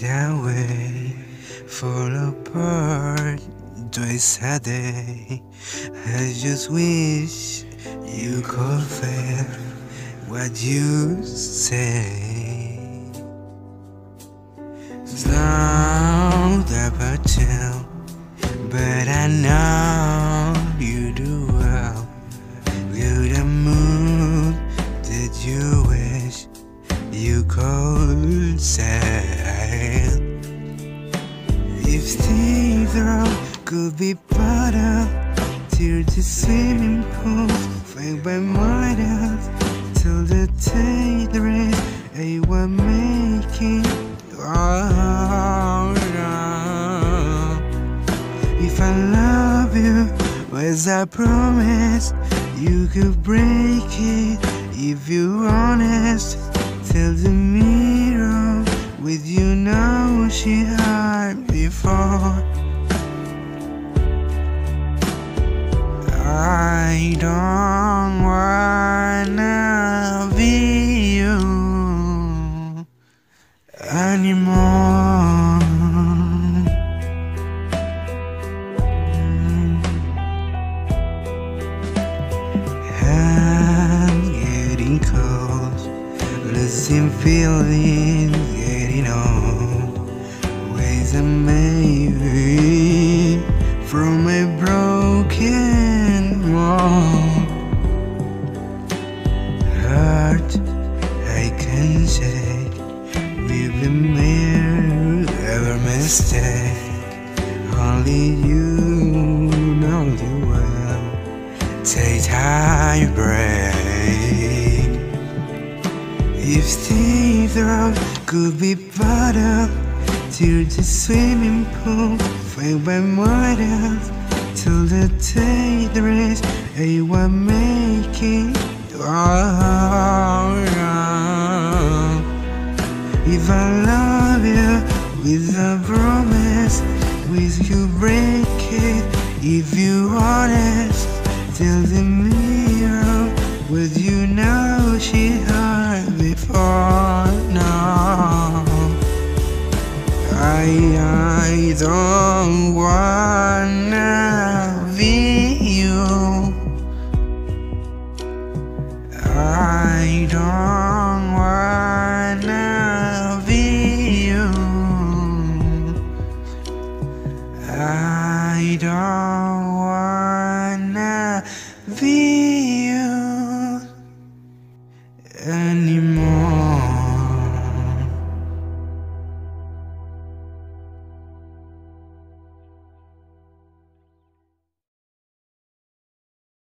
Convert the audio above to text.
That way. Fall apart twice a day. I just wish you could feel what you say. Slow the chill, but I know you do well. With the mood that you wish you could sail. If wrong could be of to the swimming pool, fake by models till the day the rain I was making. Oh, no. If I love you, was I promise you could break it if you're honest. Tell the she had before. I don't wanna be you anymore. I'm getting cold, losing feelings, getting old. I maybe from a broken wall. Heart, I can say we've been made ever mistake. Only you know the well. Take time, break. If things could be up to the swimming pool, filled by models, till the day the race I was making. Oh, no. If I love you with a promise, with you break it. If you honest, tell the don't wanna be you. I don't wanna be you. I don't